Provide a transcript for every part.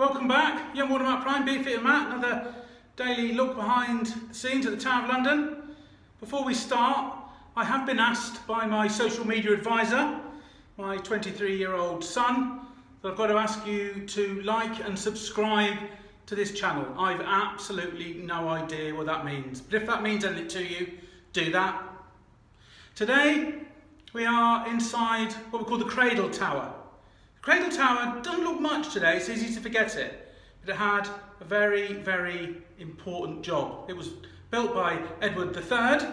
Welcome back, Yeoman Watermark Pryme, Beefy and Matt, another daily look behind the scenes at the Tower of London. Before we start, I have been asked by my social media advisor, my 23 year old son, that I've got to ask you to like and subscribe to this channel. I've absolutely no idea what that means, but if that means anything to you, do that. Today, we are inside what we call the Cradle Tower. Cradle Tower doesn't look much today, it's easy to forget it, but it had a very, very important job. It was built by Edward III,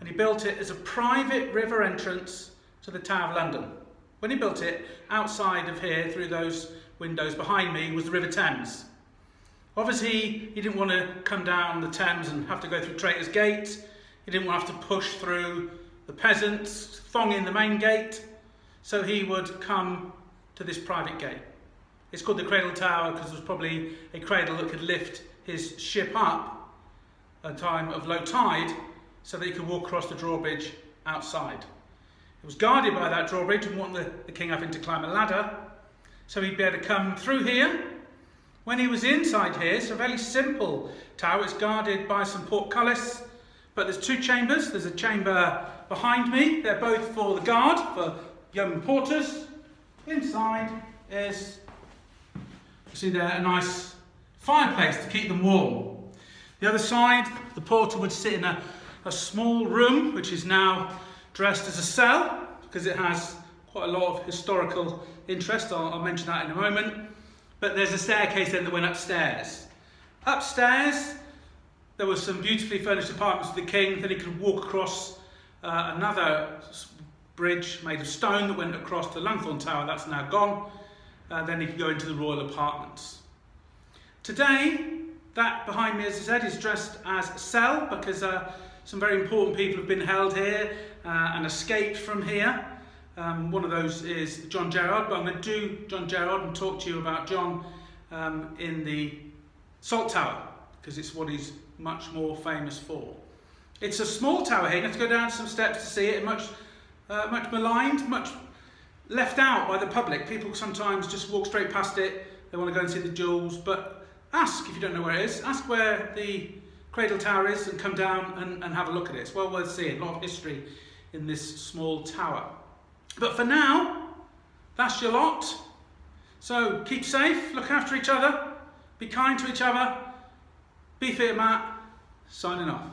and he built it as a private river entrance to the Tower of London. When he built it, outside of here, through those windows behind me, was the River Thames. Obviously, he didn't want to come down the Thames and have to go through Traitor's Gate. He didn't want to have to push through the peasants, thong in the main gate. So he would come to this private gate. It's called the Cradle Tower because there was probably a cradle that could lift his ship up at a time of low tide so that he could walk across the drawbridge outside. It was guarded by that drawbridge and want the, the king having to climb a ladder so he'd be able to come through here. When he was inside here, it's a very simple tower. It's guarded by some portcullis, but there's two chambers. There's a chamber behind me. They're both for the guard, for yeoman porters, Inside is, you see there, a nice fireplace to keep them warm. The other side, the porter would sit in a, a small room, which is now dressed as a cell, because it has quite a lot of historical interest. I'll, I'll mention that in a moment. But there's a staircase then that went upstairs. Upstairs, there were some beautifully furnished apartments for the king. Then he could walk across uh, another bridge made of stone that went across the Lanthorn Tower, that's now gone. Uh, then you can go into the royal apartments. Today, that behind me, as I said, is dressed as a cell because uh, some very important people have been held here uh, and escaped from here. Um, one of those is John Gerard, but I'm going to do John Gerard and talk to you about John um, in the Salt Tower because it's what he's much more famous for. It's a small tower here, you have to go down some steps to see it, much uh, much maligned, much left out by the public. People sometimes just walk straight past it, they want to go and see the jewels, but ask if you don't know where it is, ask where the Cradle Tower is and come down and, and have a look at it. It's well worth seeing, a lot of history in this small tower. But for now, that's your lot. So keep safe, look after each other, be kind to each other, Beefeater Matt, signing off.